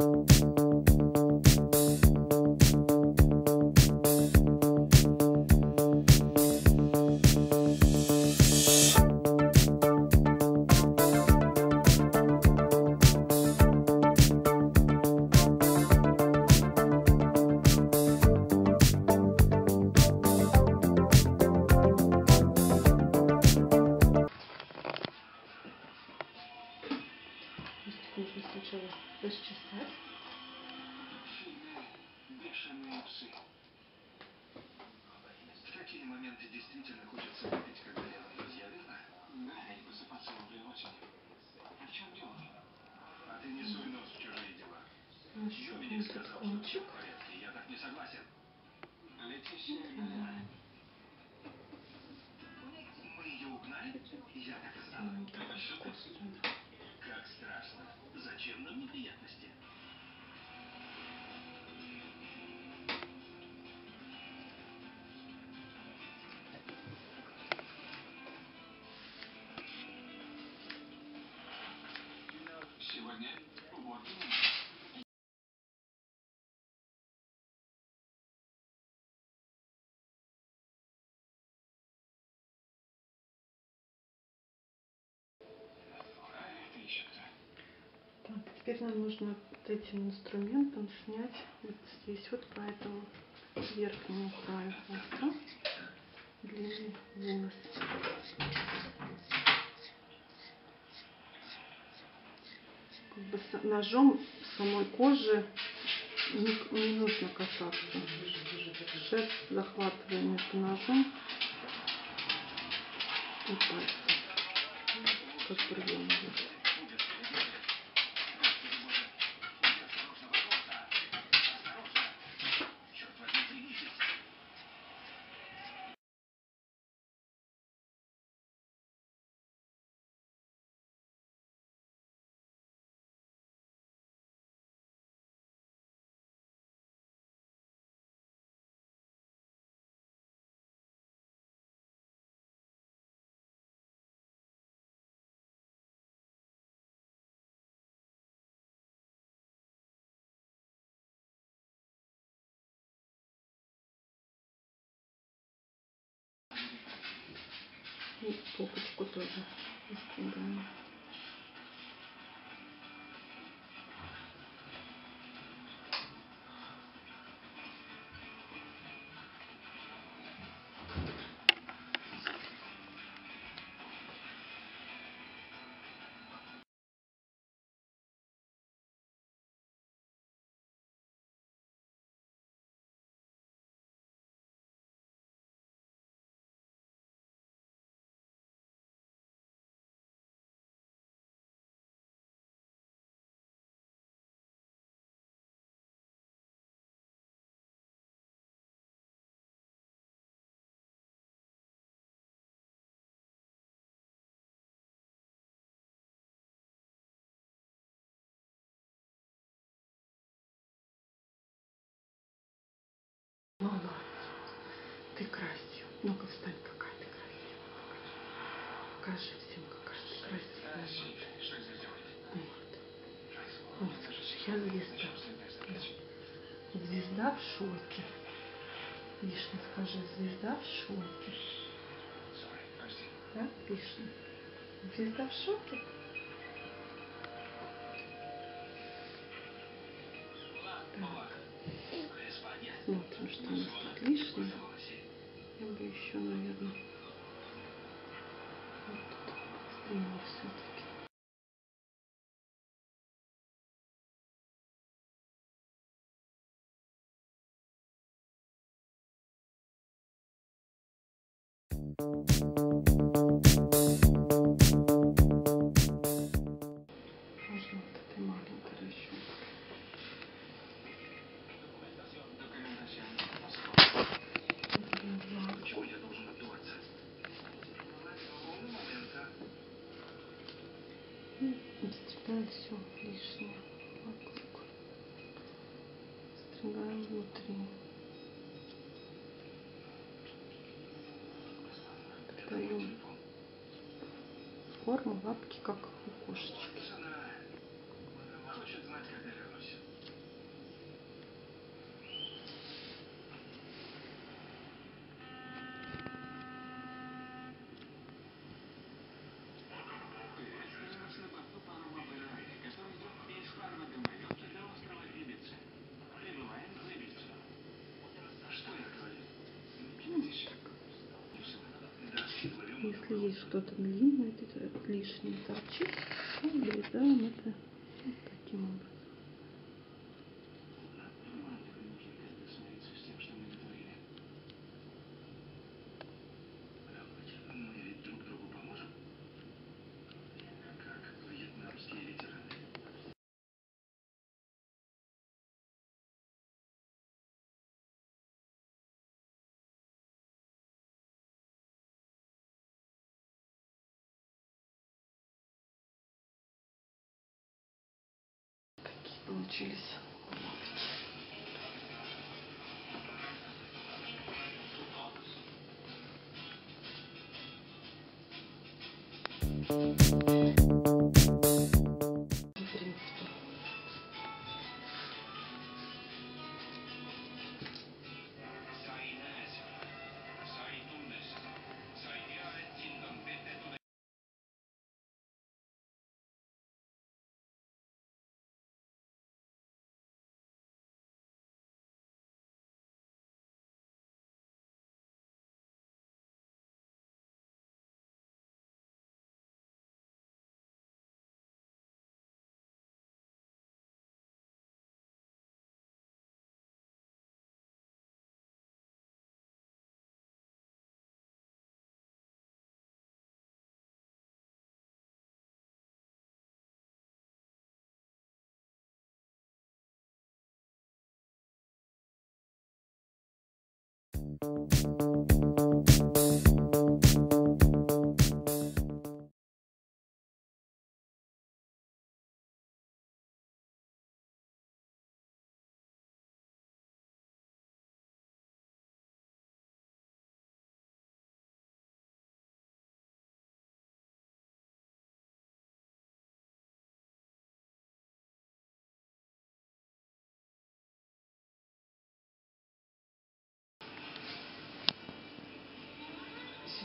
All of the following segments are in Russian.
Нужно порядке. Я так не согласен. Мы ее угнали? Я так и знал. Делаем так искусственно. Как страшно. Зачем нам неприятности? Теперь нам нужно вот этим инструментом снять вот здесь вот по этому верхнему краю хвоста длинный волос. Как бы ножом самой кожи не, не нужно касаться. Шерсть захватываем между ножом и пальцем. Как прием. И попочку тоже оставляем. Ладно, ты красив. Ну-ка встань, какая ты красивая. Покажи всем, какая ты красивая. Вот. Вот, я звезда. Да. Звезда в шоке. Вишня, скажи, звезда в шоке. Да, Вишня? Звезда в шоке? Смотрим, что у нас тут лишнее. Я бы еще, наверное, вот тут все-таки. Внутри. Даем форму лапки, как у кошечки. Если есть что-то длинное, лишнее торчит, то обрезаем это вот таким образом. Такие получились лапки. В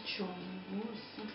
Сеченые волосы.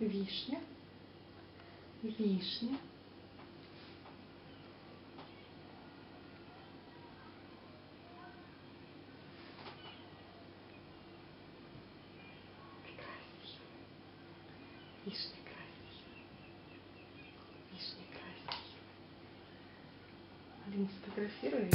Вишня. Вишня. Вишни красишь. Вишни красишь. Алина, сфотографируй.